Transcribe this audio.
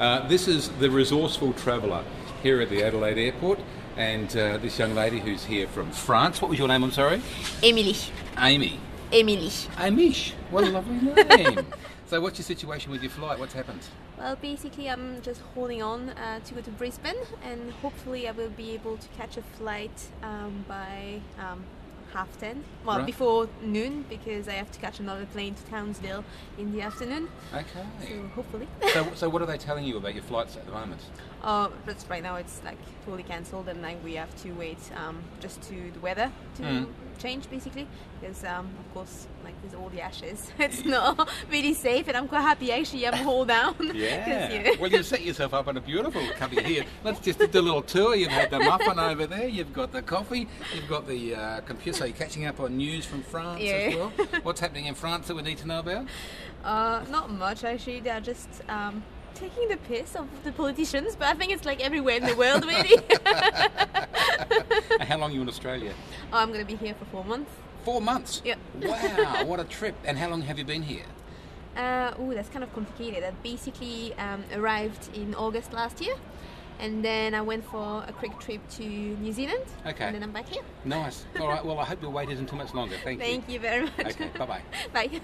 Uh, this is the resourceful traveller here at the Adelaide Airport, and uh, this young lady who's here from France. What was your name? I'm sorry. Emily. Amy. Emily. Amish. What a lovely name. so, what's your situation with your flight? What's happened? Well, basically, I'm just holding on uh, to go to Brisbane, and hopefully, I will be able to catch a flight um, by um, half ten. Well, Right. before noon, because I have to catch another plane to Townsville in the afternoon. Okay. So hopefully. So, so what are they telling you about your flights at the moment? Uh, but right now it's like fully cancelled, and like we have to wait um, just to the weather to Mm. Change, basically. Because um, of course, like with all the ashes, it's not really safe, and I'm quite happy actually. I'm hold down. Yeah. you know- well, you've set yourself up on a beautiful cubby here. Let's just do a little tour. You've had the muffin over there. You've got the coffee. You've got the uh, computer. So you're catching up on news from France as well. What's happening in France that we need to know about? Uh, not much actually. They're just um, taking the piss of the politicians, but I think it's like everywhere in the world, really. Long are you in Australia? oh, I'm gonna be here for four months. Four months. Yeah. Wow, what a trip! And how long have you been here? Uh, oh, that's kind of complicated. I basically um, arrived in August last year, and then I went for a quick trip to New Zealand. Okay. And then I'm back here. Nice. All right. Well, I hope your wait isn't too much longer. Thank, you. Thank you very much. Okay. Bye bye. Bye.